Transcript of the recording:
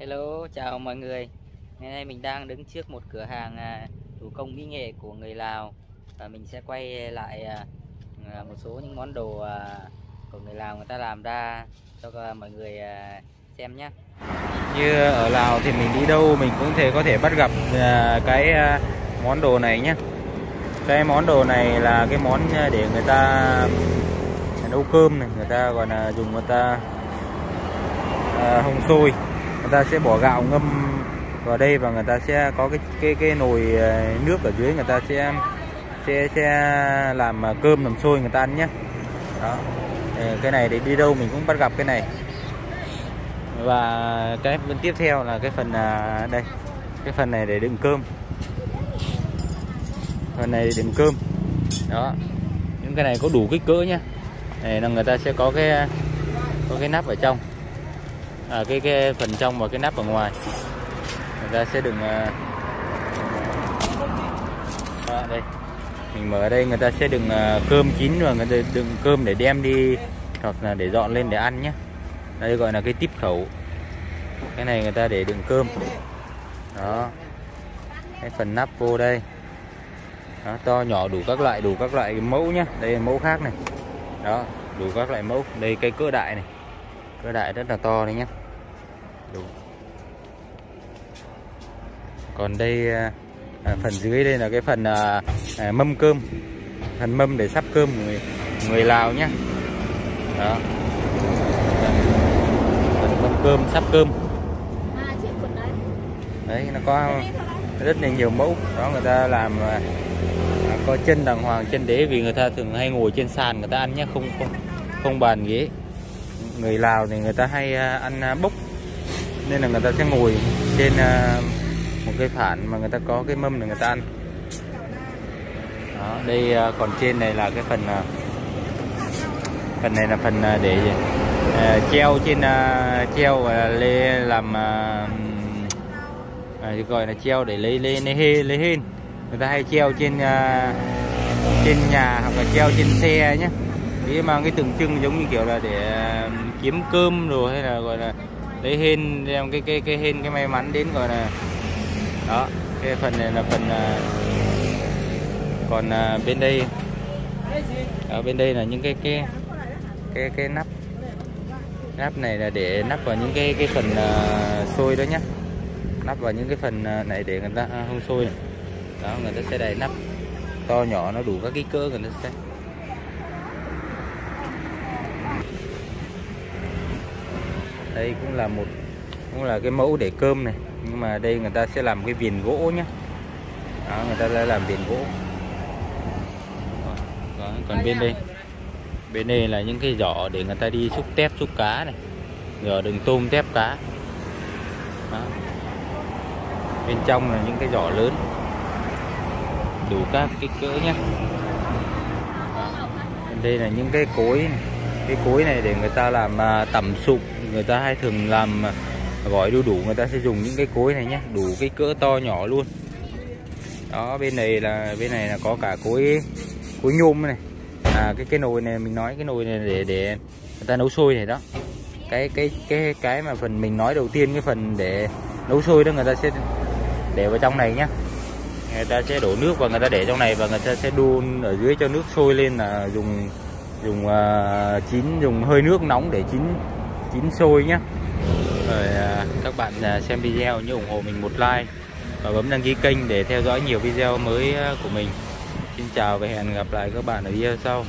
Hello, chào mọi người. Ngày nay mình đang đứng trước một cửa hàng à, thủ công mỹ nghệ của người Lào và mình sẽ quay lại à, à, một số những món đồ của người Lào người ta làm ra cho mọi người xem nhé. như ở Lào thì mình đi đâu mình cũng thể có thể bắt gặp cái món đồ này nhé cái món đồ này là cái món để người ta nấu cơm này người ta gọi là dùng người ta hồng xôi người ta sẽ bỏ gạo ngâm vào đây và người ta sẽ có cái cái cái nồi ờ, nước ở dưới người ta sẽ sẽ sẽ làm ờ, cơm làm xôi người ta ăn nhé. Đó. Ờ, cái này để đi đâu mình cũng bắt gặp cái này. Và cái phần tiếp theo là cái phần đây, cái phần này để đựng cơm. Phần này để đựng cơm. Đó. Những cái này có đủ kích cỡ nhá này là người ta sẽ có cái có cái nắp ở trong à, cái cái phần trong và cái nắp ở ngoài. Người ta sẽ đựng à, đây. Mình mở ở đây người ta sẽ đựng à, cơm chín và người ta đựng cơm để đem đi hoặc là để dọn lên để ăn nhé. Đây gọi là cái tiếp khẩu. Cái này người ta để đựng cơm. Đó. Cái phần nắp vô đây. Đó, to nhỏ đủ các loại đủ các loại mẫu nhá đây là mẫu khác này. Đó đủ các loại mẫu. Đây cái cỡ đại này cỡ đại rất là to đấy nhá. Đủ còn đây à, à, phần dưới đây là cái phần à, à, mâm cơm. Phần mâm để sắp cơm người, người Lào nhá. Đó. Phần mâm cơm sắp cơm. À, đấy. Nó có rất là nhiều mẫu. Đó người ta làm à, à, có chân đàng hoàng chân đế vì người ta thường hay ngồi trên sàn người ta ăn nhé không không không bàn ghế người Lào thì người ta hay à, ăn à, bốc. Nên là người ta sẽ ngồi trên à, một cái phản mà người ta có cái mâm để người ta ăn. Đó, đây còn trên này là cái phần phần này là phần để gì? À, treo trên à, treo và lê làm à, à, gọi là treo để lấy lấy lấy hê lấy hên. Người ta hay treo trên à, trên nhà hoặc là treo trên xe nhé để mang cái tượng trưng giống như kiểu là để kiếm cơm rồi hay là gọi là lấy hên đem cái cái cái hên cái may mắn đến gọi là đó. Cái phần này là phần à, còn à, bên đây. Ở bên đây là những cái cái cái cái nắp. Nắp này là để nắp vào những cái cái phần uh, xôi đó nhá. Nắp vào những cái phần này để người ta không sôi này. đó người ta sẽ đậy nắp. To nhỏ nó đủ các kích cỡ người ta sẽ đây cũng là một cũng là cái mẫu để cơm này. Nhưng mà đây người ta sẽ làm cái viền gỗ nhá. Đó người ta đã làm viền gỗ. Đó, còn bên đây. Bên đây là những cái giỏ để người ta đi xúc tép xúc cá này. Giỏ đừng tôm tép cá. Đó. bên trong là những cái giỏ lớn. Đủ các kích cỡ nhé bên đây là những cái cối này. cái cối này để người ta làm à, tẩm sụp người ta hay thường làm à, gói đu đủ người ta sẽ dùng những cái cối này nhé đủ cái cỡ to nhỏ luôn. Đó bên này là bên này là có cả cối cối nhôm này. À cái cái nồi này mình nói cái nồi này để để người ta nấu sôi này đó. Cái cái cái cái mà phần mình nói đầu tiên cái phần để nấu sôi đó người ta sẽ để vào trong này nhé, người ta sẽ đổ nước và người ta để trong này và người ta sẽ đun ở dưới cho nước sôi lên là dùng dùng uh, chín dùng hơi nước nóng để chín chín sôi nhé. rồi à, các bạn à, xem video nhớ ủng hộ mình một like và bấm đăng ký kênh để theo dõi nhiều video mới à, của mình xin chào và hẹn gặp lại các bạn ở video sau